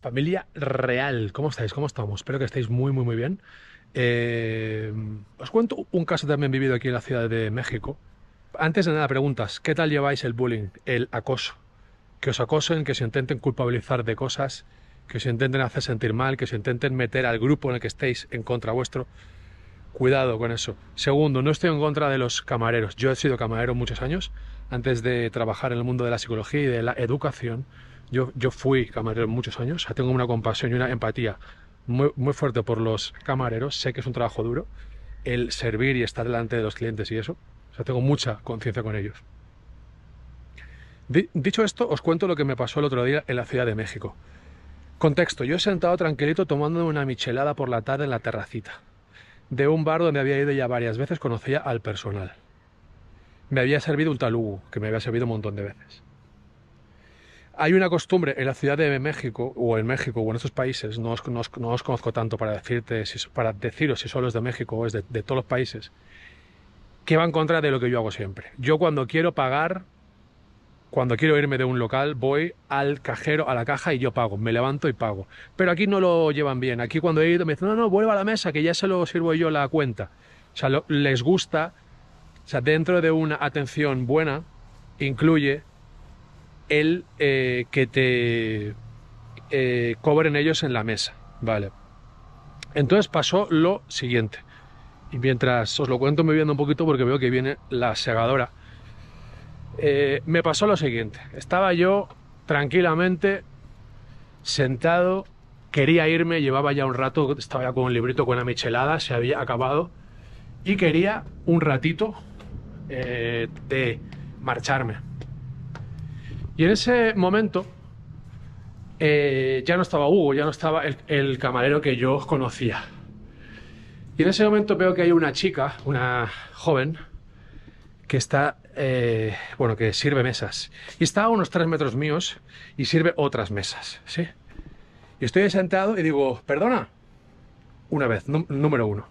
Familia real, ¿cómo estáis? ¿Cómo estamos? Espero que estéis muy, muy, muy bien. Eh, os cuento un caso también vivido aquí en la Ciudad de México. Antes de nada, preguntas. ¿Qué tal lleváis el bullying, el acoso? Que os acosen, que os intenten culpabilizar de cosas, que os intenten hacer sentir mal, que os intenten meter al grupo en el que estéis en contra vuestro. Cuidado con eso. Segundo, no estoy en contra de los camareros. Yo he sido camarero muchos años antes de trabajar en el mundo de la psicología y de la educación. Yo, yo fui camarero muchos años. Tengo una compasión y una empatía muy, muy fuerte por los camareros. Sé que es un trabajo duro el servir y estar delante de los clientes y eso. O sea, tengo mucha conciencia con ellos. Di- dicho esto, os cuento lo que me pasó el otro día en la Ciudad de México. Contexto, yo he sentado tranquilito tomando una michelada por la tarde en la terracita de un bar donde había ido ya varias veces, conocía al personal. Me había servido un talugo, que me había servido un montón de veces. Hay una costumbre en la Ciudad de México, o en México, o en estos países, no os, no os- no os conozco tanto para, decirte, si, para deciros si solo es de México o es de, de todos los países, que va en contra de lo que yo hago siempre. Yo cuando quiero pagar, cuando quiero irme de un local, voy al cajero, a la caja y yo pago, me levanto y pago. Pero aquí no lo llevan bien. Aquí cuando he ido me dicen, no, no, vuelva a la mesa, que ya se lo sirvo yo la cuenta. O sea, les gusta, o sea, dentro de una atención buena, incluye el eh, que te eh, cobren ellos en la mesa. Vale. Entonces pasó lo siguiente. Y mientras os lo cuento me viendo un poquito porque veo que viene la segadora. Eh, me pasó lo siguiente. Estaba yo tranquilamente sentado, quería irme, llevaba ya un rato, estaba ya con un librito con una michelada, se había acabado y quería un ratito eh, de marcharme. Y en ese momento eh, ya no estaba Hugo, ya no estaba el camarero que yo conocía. Y en ese momento veo que hay una chica, una joven, que está, eh, bueno, que sirve mesas. Y está a unos tres metros míos y sirve otras mesas, ¿sí? Y estoy sentado y digo, perdona, una vez, nú- número uno.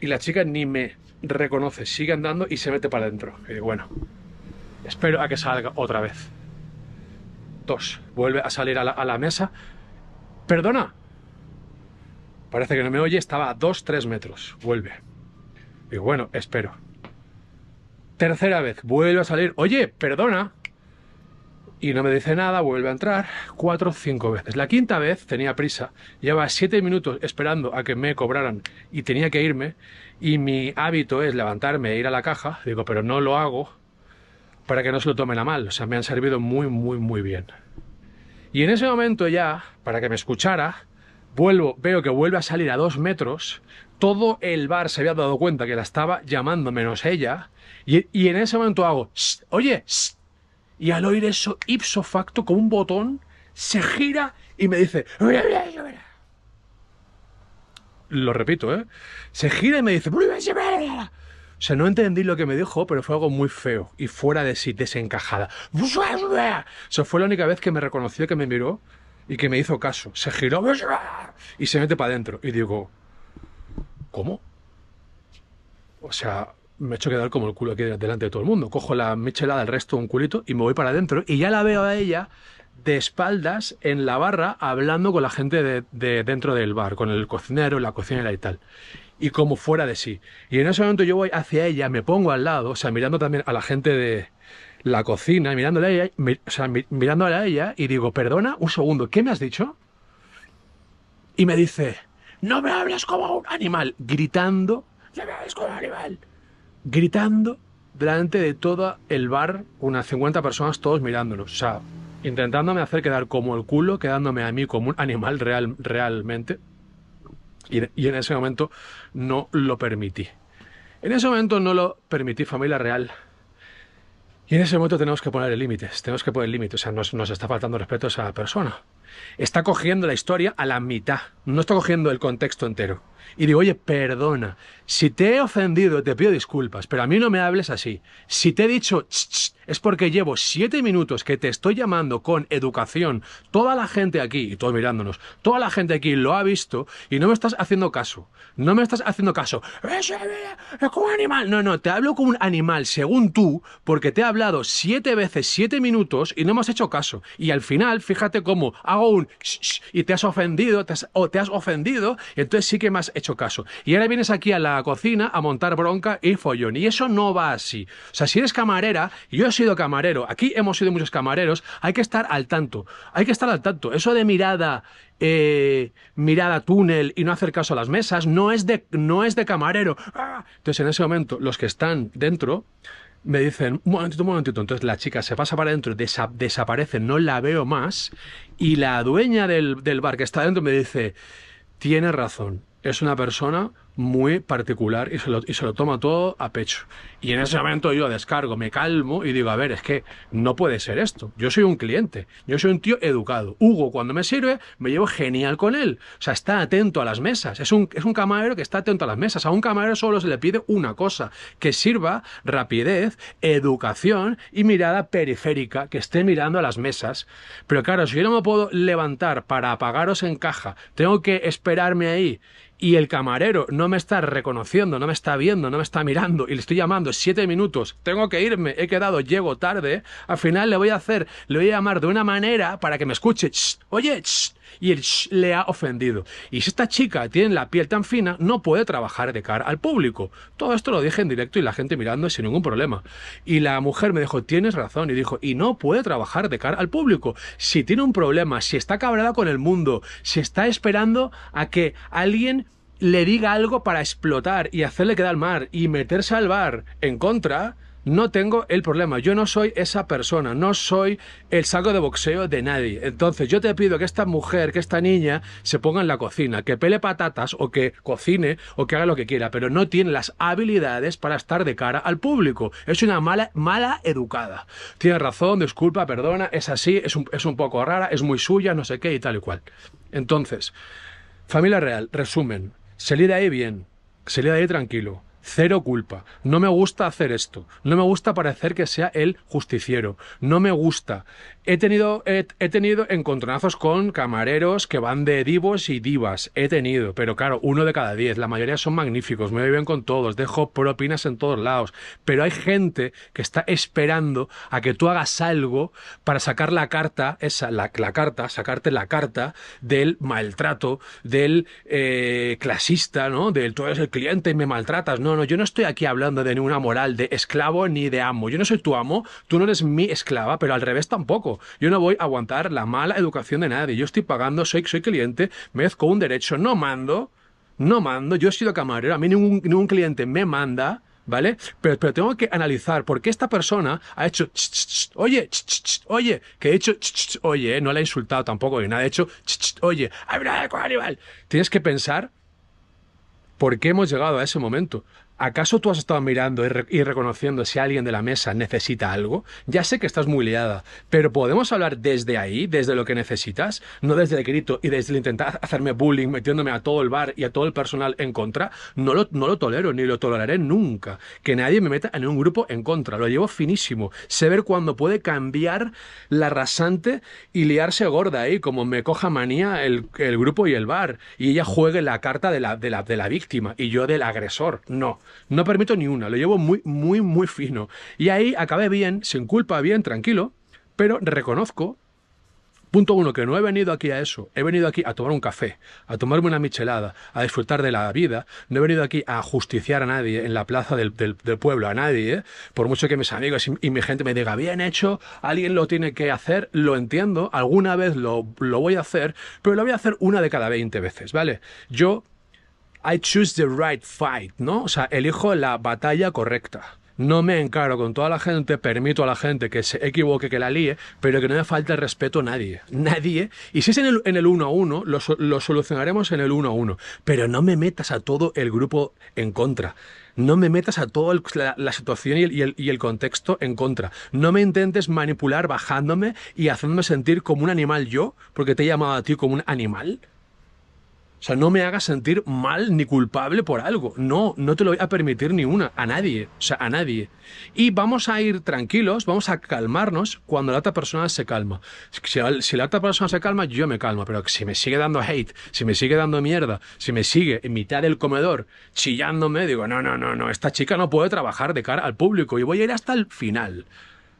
Y la chica ni me reconoce, sigue andando y se mete para adentro. Y digo, bueno, espero a que salga otra vez. Dos, vuelve a salir a la, a la mesa. Perdona. Parece que no me oye, estaba a dos, tres metros. Vuelve. Digo, bueno, espero. Tercera vez, vuelve a salir. Oye, perdona. Y no me dice nada, vuelve a entrar. Cuatro, cinco veces. La quinta vez tenía prisa. Llevaba siete minutos esperando a que me cobraran y tenía que irme. Y mi hábito es levantarme e ir a la caja. Digo, pero no lo hago para que no se lo tomen a mal. O sea, me han servido muy, muy, muy bien. Y en ese momento ya, para que me escuchara, vuelvo, veo que vuelve a salir a dos metros. Todo el bar se había dado cuenta que la estaba llamando menos ella. Y, y en ese momento hago, "Shh, oye, shh". y al oír eso, ipso facto, con un botón, se gira y me dice, lo repito, ¿eh? Se gira y me dice, o sea, no entendí lo que me dijo, pero fue algo muy feo y fuera de sí, desencajada. O sea, fue la única vez que me reconoció, que me miró y que me hizo caso. Se giró y se mete para adentro. Y digo, ¿cómo? O sea, me he hecho quedar como el culo aquí delante de todo el mundo. Cojo la michelada, el resto, un culito, y me voy para adentro. Y ya la veo a ella de espaldas en la barra hablando con la gente de, de dentro del bar, con el cocinero, la cocinera y tal. Y como fuera de sí. Y en ese momento yo voy hacia ella, me pongo al lado, o sea, mirando también a la gente de la cocina, mirándole a ella, o sea, mi- mirándole a ella, y digo, perdona, un segundo, ¿qué me has dicho? Y me dice, no me hables como un animal, gritando, no me hables como un animal, gritando delante de todo el bar, unas 50 personas todos mirándonos, o sea, intentándome hacer quedar como el culo, quedándome a mí como un animal real, realmente. Y, y en ese momento no lo permití. En ese momento no lo permití, familia real. Y en ese momento tenemos que poner límites, tenemos que poner límites, o sea, nos, nos está faltando respeto a esa persona. está cogiendo la historia a la mitad, no está cogiendo el contexto entero. Y digo, oye, perdona, si te he ofendido, te pido disculpas, pero a mí no me hables así. Si te he dicho, es porque llevo siete minutos que te estoy llamando con educación, toda la gente aquí, y todos mirándonos, toda la gente aquí lo ha visto y no me estás haciendo caso. No me estás haciendo caso. Es como un animal. No, no, te hablo como un animal, según tú, porque te he hablado siete veces, siete minutos y no me has hecho caso. Y al final, fíjate cómo hago un y te has ofendido, te has, o te has ofendido, y entonces sí que has hecho caso. Y ahora vienes aquí a la cocina a montar bronca y follón. Y eso no va así. O sea, si eres camarera, yo he sido camarero, aquí hemos sido muchos camareros, hay que estar al tanto. Hay que estar al tanto. Eso de mirada eh, mirada túnel y no hacer caso a las mesas, no es de, no es de camarero. ¡Ah! Entonces, en ese momento, los que están dentro me dicen, un momentito, un momentito. Entonces la chica se pasa para adentro, desaparece, no la veo más. Y la dueña del, del bar que está dentro me dice, tiene razón, es una persona muy particular y se, lo, y se lo toma todo a pecho. Y en ese momento yo descargo, me calmo y digo, a ver, es que no puede ser esto. Yo soy un cliente, yo soy un tío educado. Hugo, cuando me sirve, me llevo genial con él. O sea, está atento a las mesas. Es un, es un camarero que está atento a las mesas. A un camarero solo se le pide una cosa, que sirva rapidez, educación y mirada periférica, que esté mirando a las mesas. Pero claro, si yo no me puedo levantar para apagaros en caja, tengo que esperarme ahí y el camarero no me está reconociendo, no me está viendo, no me está mirando y le estoy llamando siete minutos, tengo que irme, he quedado, llego tarde, al final le voy a hacer, le voy a llamar de una manera para que me escuche, oye, y el le ha ofendido. Y si esta chica tiene la piel tan fina, no puede trabajar de cara al público. Todo esto lo dije en directo y la gente mirando sin ningún problema. Y la mujer me dijo, tienes razón, y dijo, y no puede trabajar de cara al público. Si tiene un problema, si está cabrada con el mundo, si está esperando a que alguien le diga algo para explotar y hacerle quedar mal y meterse al bar en contra, no tengo el problema. Yo no soy esa persona, no soy el saco de boxeo de nadie. Entonces yo te pido que esta mujer, que esta niña, se ponga en la cocina, que pele patatas o que cocine o que haga lo que quiera, pero no tiene las habilidades para estar de cara al público. Es una mala, mala educada. Tiene razón, disculpa, perdona, es así, es un, es un poco rara, es muy suya, no sé qué y tal y cual. Entonces, familia real, resumen, salí de ahí bien, salí de ahí tranquilo Cero culpa. No me gusta hacer esto. No me gusta parecer que sea el justiciero. No me gusta. He tenido, he, tenido encontronazos con camareros que van de divos y divas. He tenido, pero claro, uno de cada diez. La mayoría son magníficos. Me bien con todos. Dejo propinas en todos lados. Pero hay gente que está esperando a que tú hagas algo para sacar la carta, esa, la, carta, sacarte la carta del maltrato, del eh, clasista, ¿no? Del tú eres el cliente y me maltratas. No, yo no estoy aquí hablando de ninguna moral de esclavo ni de amo. Yo no soy tu amo, tú no eres mi esclava, pero al revés tampoco. Yo no voy a aguantar la mala educación de nadie. Yo estoy pagando, soy, soy cliente, merezco un derecho, no mando, no mando. Yo he sido camarero, a mí ningún, ningún cliente me manda. ¿vale? Pero, pero, tengo que analizar por qué esta persona ha hecho, oye, oye, que he hecho, oye, no le ha insultado tampoco, y nada, ha hecho, oye, animal. Tienes que pensar por qué hemos llegado a ese momento. ¿Acaso tú has estado mirando y, reconociendo si alguien de la mesa necesita algo? Ya sé que estás muy liada, pero ¿podemos hablar desde ahí, desde lo que necesitas? No desde el grito y desde el intentar hacerme bullying, metiéndome a todo el bar y a todo el personal en contra. No lo, no lo tolero, ni lo toleraré nunca. Que nadie me meta en un grupo en contra. Lo llevo finísimo. Sé ver cuándo puede cambiar la rasante y liarse gorda ahí, como me coja manía el, el grupo y el bar. Y ella juegue la carta de la, de la, de la víctima y yo del agresor. No. No permito ni una, lo llevo muy, muy, muy fino. Y ahí acabé bien, sin culpa, bien, tranquilo, pero reconozco Punto uno, que no he venido aquí a eso. He venido aquí a tomar un café, a tomarme una michelada, a disfrutar de la vida. No he venido aquí a justiciar a nadie en la plaza del, pueblo, a nadie. ¿eh? Por mucho que mis amigos y, mi gente me diga, bien hecho, alguien lo tiene que hacer, lo entiendo, alguna vez lo, lo voy a hacer, pero lo voy a hacer una de cada 20 veces, ¿vale? Yo I choose the right fight, ¿no? O sea, elijo la batalla correcta. No me encaro con toda la gente, permito a la gente que se equivoque, que la líe, pero que no me falte el respeto a nadie. Nadie. Y si es en el, en el uno a uno, lo, solucionaremos en el uno a uno. Pero no me metas a todo el grupo en contra. No me metas a toda la, situación y el, y el contexto en contra. No me intentes manipular bajándome y haciéndome sentir como un animal yo, porque te he llamado a ti como un animal. O sea, no me hagas sentir mal ni culpable por algo. No, no te lo voy a permitir ni una, a nadie, o sea, a nadie. Y vamos a ir tranquilos, vamos a calmarnos cuando la otra persona se calma. Si, la otra persona se calma, yo me calmo, pero si me sigue dando hate, si me sigue dando mierda, si me sigue en mitad del comedor chillándome, digo, no, no, no, no, esta chica no puede trabajar de cara al público y voy a ir hasta el final.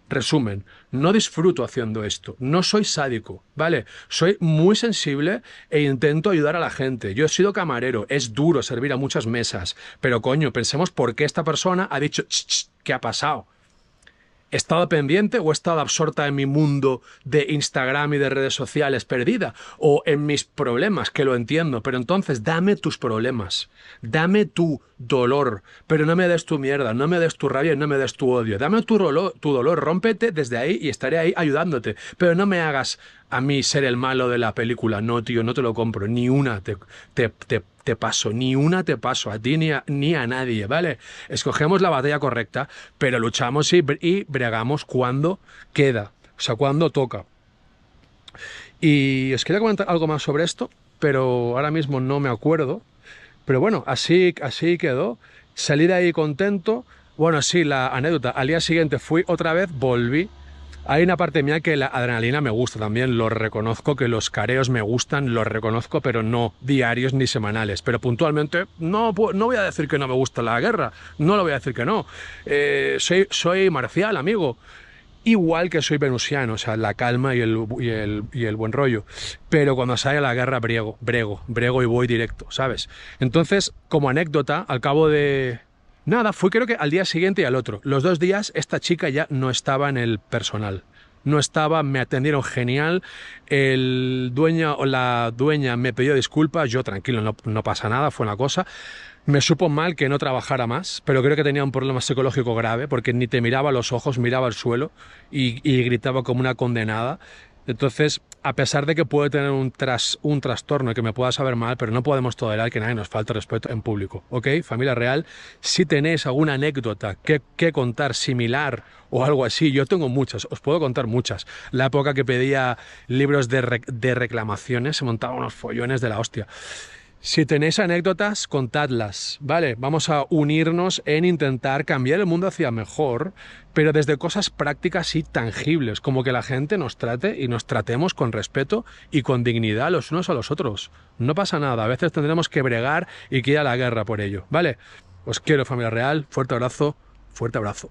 Resumen, no disfruto haciendo esto, no soy sádico, ¿vale? Soy muy sensible e intento ayudar a la gente. Yo he sido camarero, es duro servir a muchas mesas, pero coño, pensemos por qué esta persona ha dicho, ¿qué ha pasado? ¿He estado pendiente o he estado absorta en mi mundo de Instagram y de redes sociales perdida? ¿O en mis problemas, que lo entiendo? Pero entonces dame tus problemas, dame tu dolor, pero no me des tu mierda, no me des tu rabia y no me des tu odio. Dame tu, dolor, tu dolor, rómpete desde ahí y estaré ahí ayudándote. Pero no me hagas a mí ser el malo de la película. No, tío, no te lo compro. Ni una te, te, te paso, ni una te paso, a ti ni a, ni a nadie, ¿vale? Escogemos la batalla correcta, pero luchamos y, y bregamos cuando queda, o sea, cuando toca. Y os quería comentar algo más sobre esto, pero ahora mismo no me acuerdo. Pero bueno, así, así quedó. Salí de ahí contento. Bueno, sí, la anécdota. Al día siguiente fui otra vez, volví hay una parte mía que la adrenalina me gusta también, lo reconozco, que los careos me gustan, lo reconozco, pero no diarios ni semanales. Pero puntualmente no, no voy a decir que no me gusta la guerra, no lo voy a decir que no. Eh, soy, soy marcial, amigo igual que soy venusiano, o sea, la calma y el, y el, y el buen rollo. Pero cuando sale la guerra, brego, brego, brego y voy directo, ¿sabes? Entonces, como anécdota, al cabo de, Nada, fue creo que al día siguiente y al otro. Los dos días esta chica ya no estaba en el personal. No estaba, me atendieron genial. El dueño o la dueña me pidió disculpas. Yo tranquilo, no, no pasa nada, fue una cosa. Me supo mal que no trabajara más, pero creo que tenía un problema psicológico grave porque ni te miraba a los ojos, miraba al suelo y, y gritaba como una condenada. Entonces, a pesar de que puede tener un, tras, un trastorno y que me pueda saber mal, pero no podemos tolerar que nadie nos falte respeto en público. ¿Ok? Familia real, si tenéis alguna anécdota que, que contar similar o algo así, yo tengo muchas, os puedo contar muchas. La época que pedía libros de, de reclamaciones, se montaban unos follones de la hostia. Si tenéis anécdotas, contadlas, ¿vale? Vamos a unirnos en intentar cambiar el mundo hacia mejor, pero desde cosas prácticas y tangibles, como que la gente nos trate y nos tratemos con respeto y con dignidad los unos a los otros. No pasa nada, a veces tendremos que bregar y que ir a la guerra por ello, ¿vale? Os quiero familia real, fuerte abrazo, fuerte abrazo.